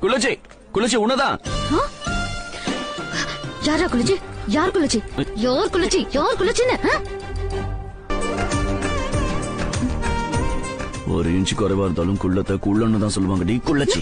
குலச்சி குலச்சி உன்னதான் யாரா குலச்சி யார் குலச்சி யார் குலச்சி யார் குலச்சின்னு ஒரு இன்ச்சு குறைவா இருந்தாலும் குள்ளத்தை குள்ளன்னு தான் சொல்லுவாங்க. டி குள்ளச்சி.